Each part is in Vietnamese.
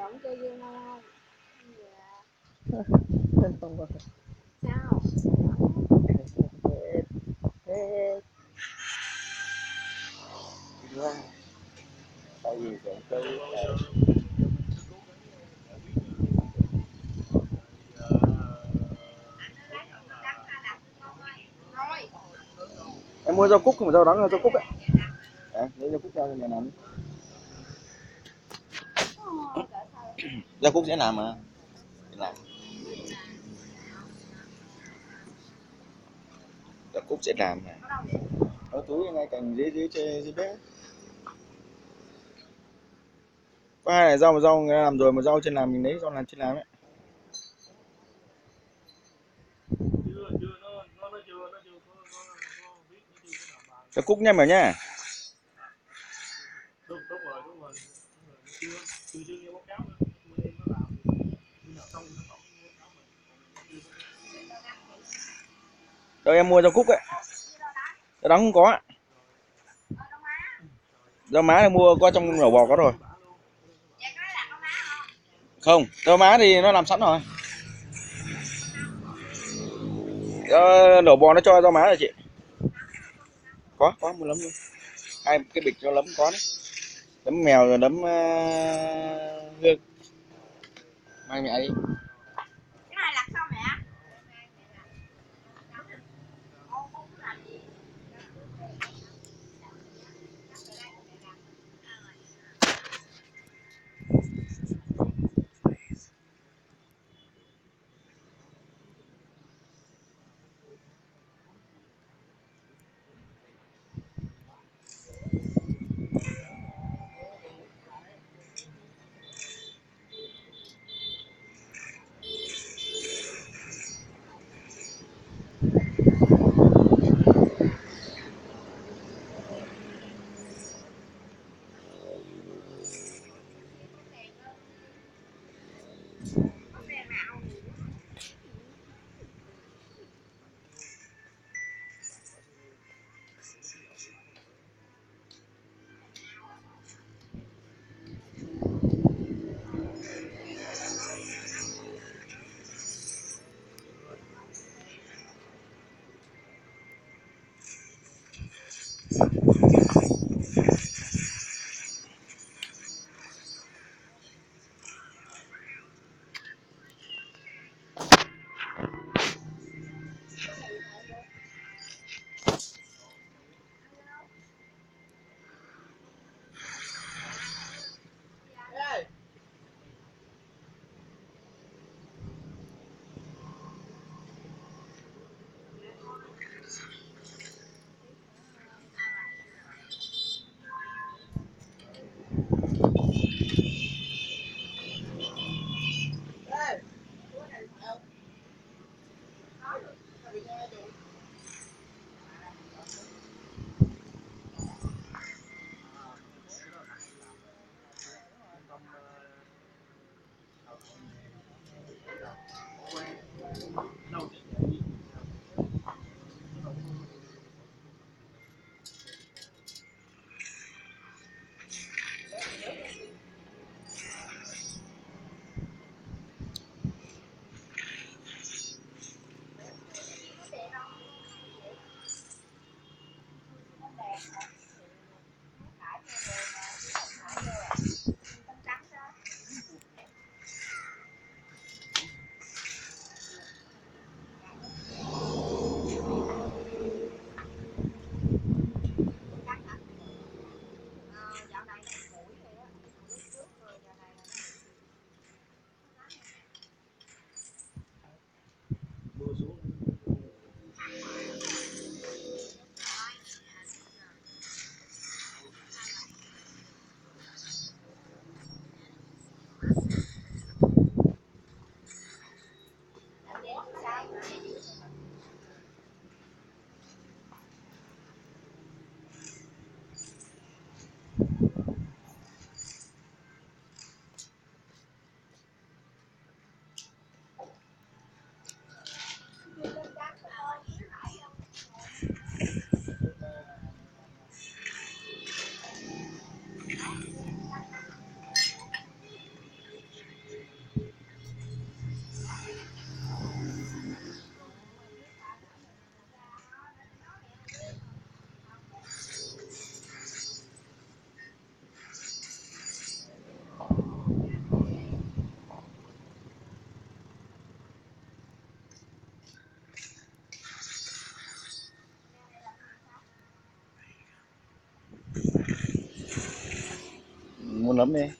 vẫn chơi game không dạ. Không có. Sao? Tại vì cái câu em mua rau cúc không phải rau đắng là rau cúc ấy. À, lấy rau cúc ra cho nhà làm gia cúc sẽ làm mà. Làm. Gia cúc sẽ làm này ở túi ngay cạnh dưới dưới dưới, dưới bếp. Có hai này rau mà rau người ta làm rồi mà rau trên làm mình lấy rau làm trên làm ấy. Gia cúc nha mèo nha đúng đúng rồi đúng rồi Đúng rồi. chưa chưa chưa nghe báo cáo nữa. Bữa đêm nó làm khi nào xong nó tổng báo cáo mình đâu em mua rau cúc ấy. Rau đắng không có ạ. rau má thì mua qua trong nổ bò có rồi. Không rau má thì nó làm sẵn rồi. Ờ, nổ bò nó cho rau má rồi chị. Có có mua lấm luôn. Hai cái bịch cho lấm có đấy. Lấm mèo rồi lấm uh, hương. Mai mẹ đi. Lắm đi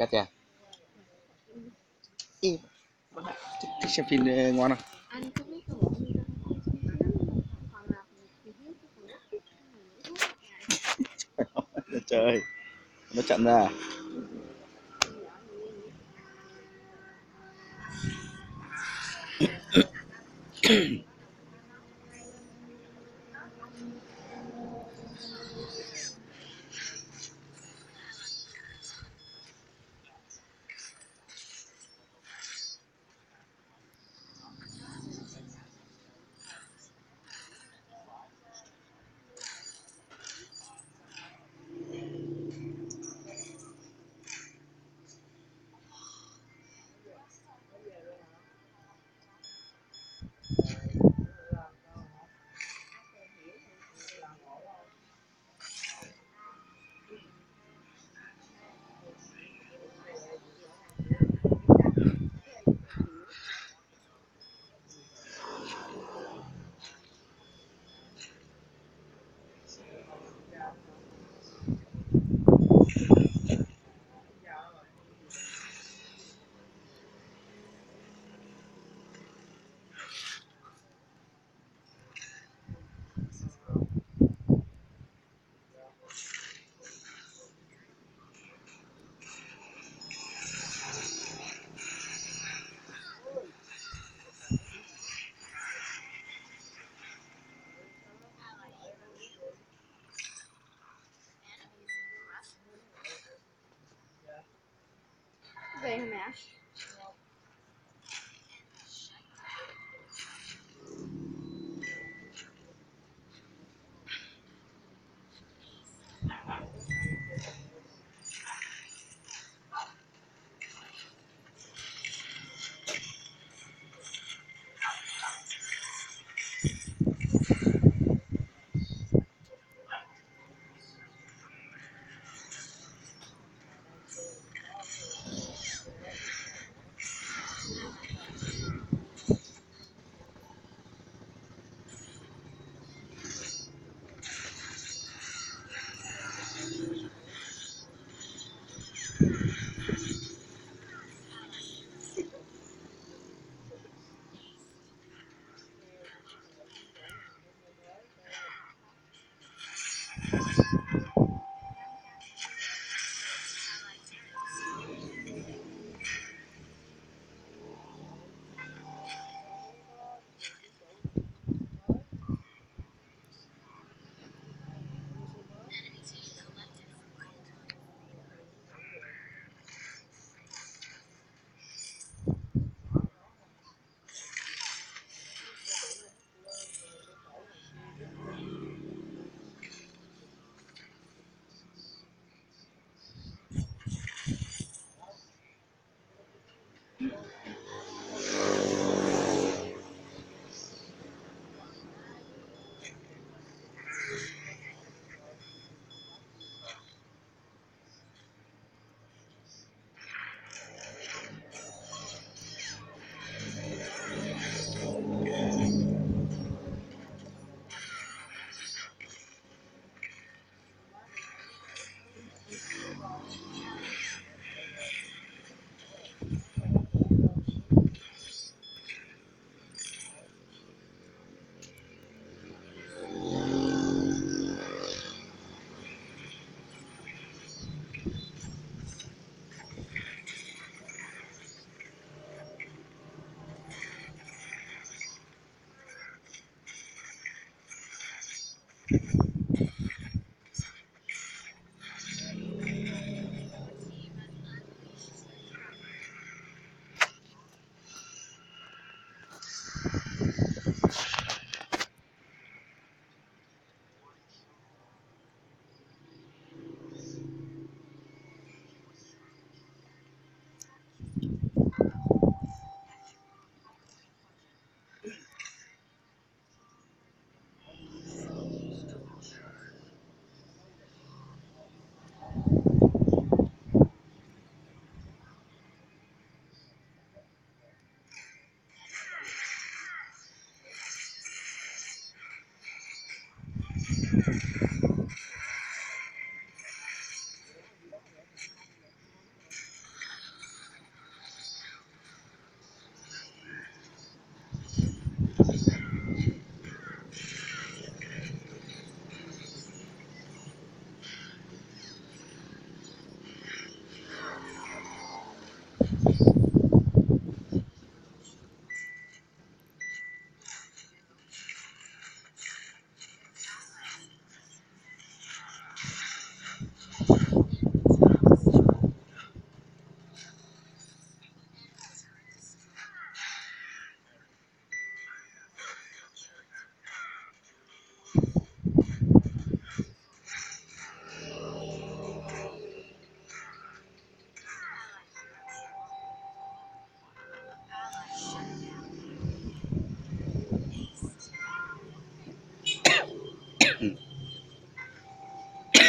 Chát chưa? Im. Thích, xem phim ờ, ngon không? anh biết không? Trời Nó chặn ra à?